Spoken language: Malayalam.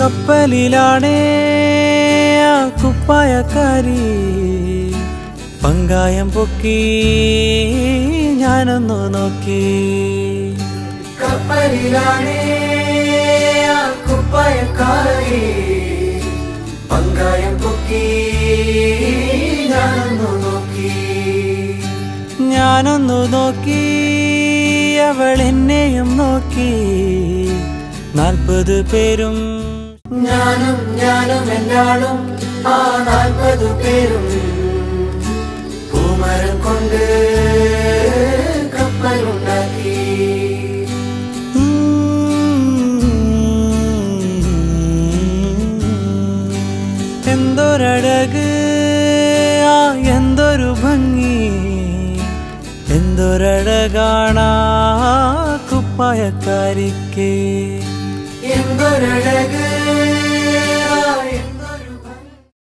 കപ്പലിലാണേ ആ കുപ്പായക്കാരി. പങ്കായം പൊക്കി ഞാനൊന്നു നോക്കി. കപ്പലിലാണേ പങ്കായം പൊക്കി ഞാനൊന്നു നോക്കി. ഞാനൊന്നു നോക്കി അവൾ എന്നെയും നോക്കി. നാൽപ്പത് പേരും ഞാനും ഞാനും എന്നാളും ആ നാൽപ്പത് പേരും എന്തൊരഴക് ആ എന്തൊരു ഭംഗി. എന്തൊരഴകാണ കുപ്പായക്കാരിക്ക്? എന്തൊരഴക്